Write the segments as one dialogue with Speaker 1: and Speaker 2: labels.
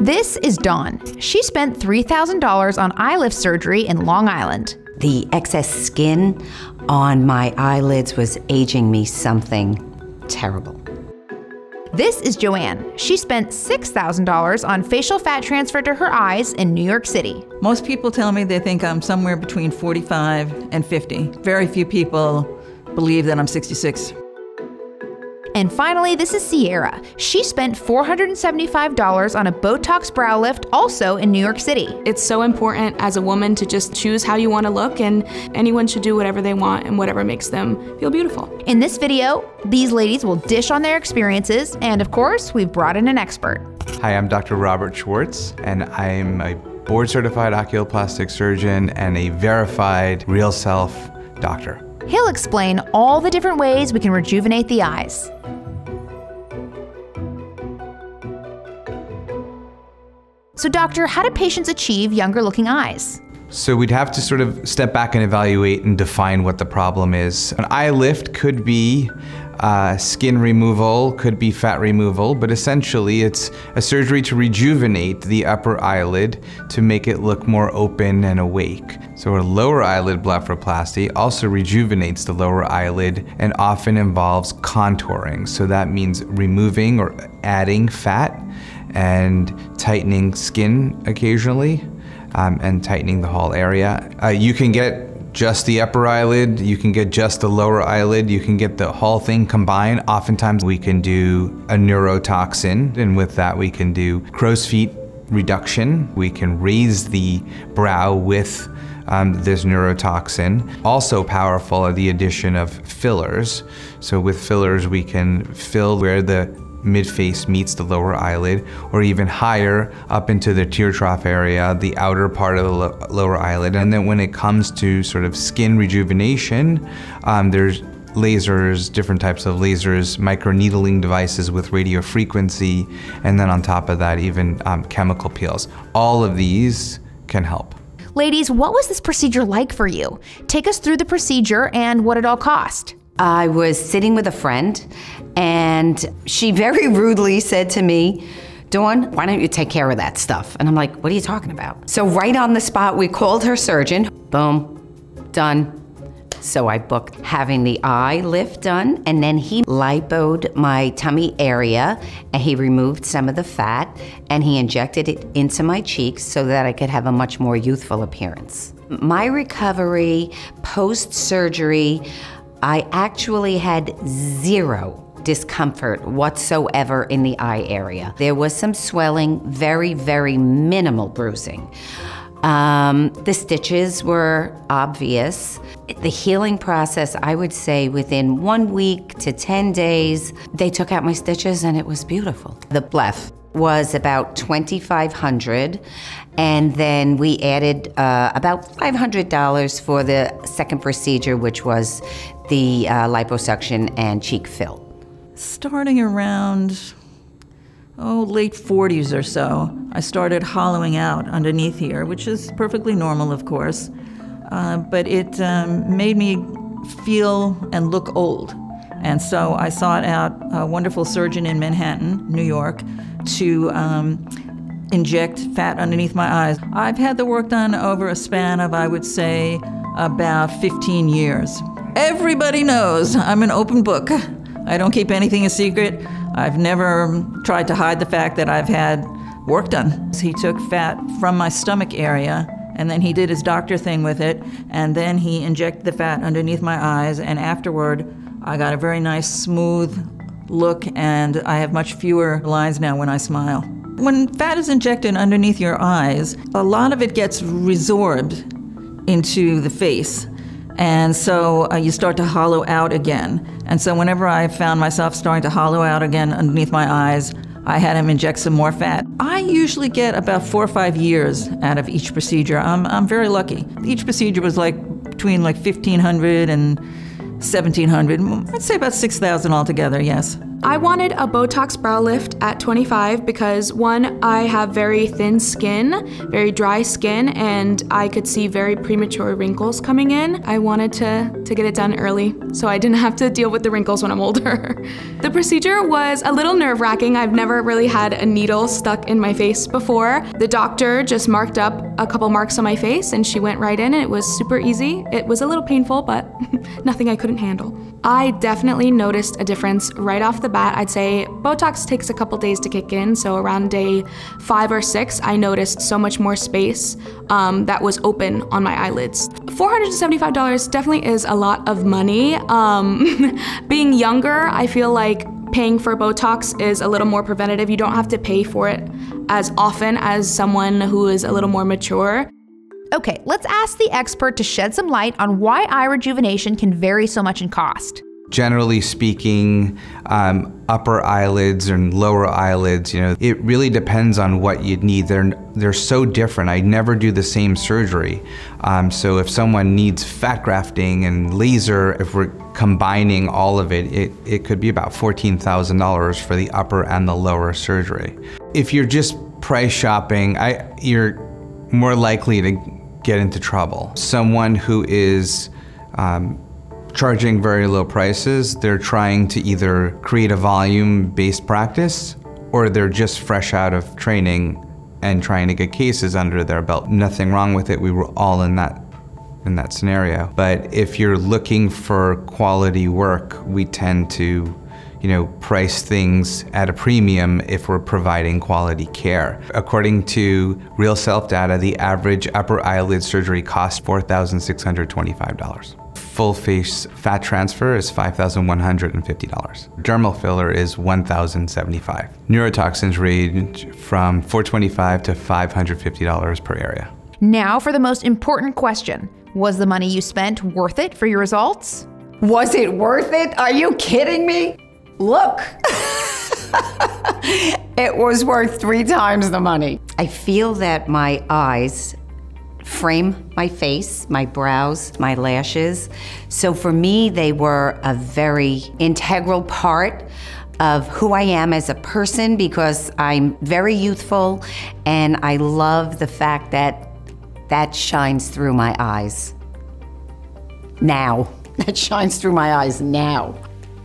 Speaker 1: This is Dawn. She spent $3,000 on eye lift surgery in Long Island.
Speaker 2: The excess skin on my eyelids was aging me something terrible.
Speaker 1: This is Joanne. She spent $6,000 on facial fat transfer to her eyes in New York City.
Speaker 3: Most people tell me they think I'm somewhere between 45 and 50. Very few people believe that I'm 66.
Speaker 1: And finally, this is Sierra. She spent $475 on a Botox brow lift also in New York City.
Speaker 4: It's so important as a woman to just choose how you want to look, and anyone should do whatever they want and whatever makes them feel beautiful.
Speaker 1: In this video, these ladies will dish on their experiences, and of course, we've brought in an expert.
Speaker 5: Hi, I'm Dr. Robert Shwarcz, and I'm a board certified oculoplastic surgeon and a verified RealSelf doctor.
Speaker 1: He'll explain all the different ways we can rejuvenate the eyes. So, doctor, how do patients achieve younger looking eyes?
Speaker 5: So we'd have to sort of step back and evaluate and define what the problem is. An eye lift could be uh, skin removal, could be fat removal, but essentially it's a surgery to rejuvenate the upper eyelid to make it look more open and awake. So a lower eyelid blepharoplasty also rejuvenates the lower eyelid and often involves contouring. So that means removing or adding fat and tightening skin occasionally um, and tightening the whole area. Uh, you can get just the upper eyelid, you can get just the lower eyelid, you can get the whole thing combined. Oftentimes we can do a neurotoxin, and with that we can do crow's feet reduction. We can raise the brow with um, this neurotoxin. Also powerful are the addition of fillers. So with fillers we can fill where the mid-face meets the lower eyelid, or even higher up into the tear trough area, the outer part of the lo lower eyelid. And then when it comes to sort of skin rejuvenation, um, there's lasers, different types of lasers, microneedling devices with radio frequency, and then on top of that, even um, chemical peels. All of these can help.
Speaker 1: Ladies, what was this procedure like for you? Take us through the procedure and what it all cost.
Speaker 2: I was sitting with a friend, and she very rudely said to me, Dawn, why don't you take care of that stuff? And I'm like, what are you talking about? So, right on the spot, we called her surgeon. Boom, done. So I booked having the eye lift done, and then he lipoed my tummy area, and he removed some of the fat, and he injected it into my cheeks so that I could have a much more youthful appearance. My recovery post surgery, I actually had zero discomfort whatsoever in the eye area. There was some swelling, very, very minimal bruising. Um, the stitches were obvious. The healing process, I would say within one week to 10 days, they took out my stitches and it was beautiful. The bleph was about 2500 and then we added uh, about $500 for the second procedure which was the uh, liposuction and cheek fill.
Speaker 3: Starting around oh late 40s or so i started hollowing out underneath here which is perfectly normal of course uh, but it um, made me feel and look old. And so i sought out a wonderful surgeon in manhattan new york to um, inject fat underneath my eyes i've had the work done over a span of i would say about 15 years everybody knows i'm an open book I don't keep anything a secret. I've never tried to hide the fact that I've had work done. He took fat from my stomach area and then he did his doctor thing with it and then he injected the fat underneath my eyes and afterward I got a very nice smooth look and I have much fewer lines now when I smile. When fat is injected underneath your eyes, a lot of it gets resorbed into the face. And so uh, you start to hollow out again. And so whenever I found myself starting to hollow out again underneath my eyes, I had him inject some more fat. I usually get about four or five years out of each procedure. I'm, I'm very lucky. Each procedure was like between like 1500 and 1700 I'd say about 6,000 altogether, yes.
Speaker 4: I wanted a Botox brow lift at 25 because one, I have very thin skin, very dry skin, and I could see very premature wrinkles coming in. I wanted to, to get it done early so I didn't have to deal with the wrinkles when I'm older. the procedure was a little nerve wracking. I've never really had a needle stuck in my face before. The doctor just marked up a couple marks on my face and she went right in and it was super easy. It was a little painful, but nothing I couldn't handle. I definitely noticed a difference right off the bat. I'd say Botox takes a couple days to kick in, so around day five or six, I noticed so much more space um, that was open on my eyelids. $475 definitely is a lot of money. Um, being younger, I feel like paying for Botox is a little more preventative. You don't have to pay for it as often as someone who is a little more mature.
Speaker 1: Okay, let's ask the expert to shed some light on why eye rejuvenation can vary so much in cost.
Speaker 5: Generally speaking, um, upper eyelids and lower eyelids, you know, it really depends on what you need. They're they're so different. I never do the same surgery. Um, so if someone needs fat grafting and laser, if we're combining all of it, it, it could be about $14,000 for the upper and the lower surgery. If you're just price shopping, I, you're more likely to get into trouble. Someone who is um, charging very low prices, they're trying to either create a volume based practice or they're just fresh out of training and trying to get cases under their belt. Nothing wrong with it. We were all in that in that scenario. But if you're looking for quality work, we tend to you know, price things at a premium if we're providing quality care. According to RealSelf data, the average upper eyelid surgery costs $4,625. Full face fat transfer is $5,150. Dermal filler is $1,075. Neurotoxins range from $425 to $550 per area.
Speaker 1: Now for the most important question. Was the money you spent worth it for your results?
Speaker 2: Was it worth it? Are you kidding me? Look. it was worth three times the money. I feel that my eyes frame my face, my brows, my lashes. So for me, they were a very integral part of who I am as a person because I'm very youthful and I love the fact that that shines through my eyes. Now. That shines through my eyes now.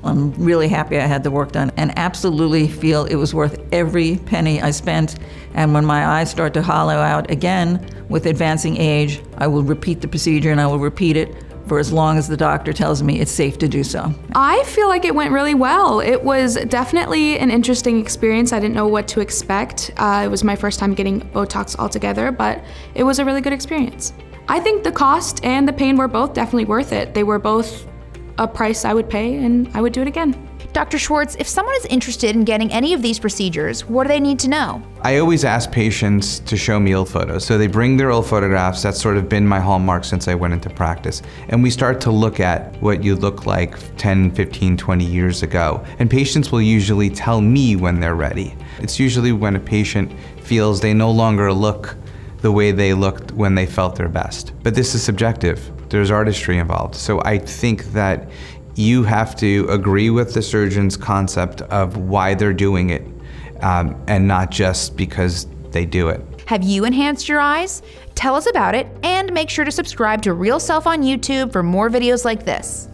Speaker 3: I'm really happy I had the work done and absolutely feel it was worth every penny I spent. And when my eyes start to hollow out again with advancing age, I will repeat the procedure and I will repeat it for as long as the doctor tells me it's safe to do so.
Speaker 4: I feel like it went really well. It was definitely an interesting experience. I didn't know what to expect. Uh, it was my first time getting Botox altogether, but it was a really good experience. I think the cost and the pain were both definitely worth it. They were both a price I would pay and I would do it again.
Speaker 1: Dr. Shwarcz, if someone is interested in getting any of these procedures, what do they need to know?
Speaker 5: I always ask patients to show me old photos. So they bring their old photographs. That's sort of been my hallmark since I went into practice. And we start to look at what you look like 10, 15, 20 years ago. And patients will usually tell me when they're ready. It's usually when a patient feels they no longer look the way they looked when they felt their best. But this is subjective. There's artistry involved. So I think that you have to agree with the surgeon's concept of why they're doing it um, and not just because they do it.
Speaker 1: Have you enhanced your eyes? Tell us about it and make sure to subscribe to RealSelf on YouTube for more videos like this.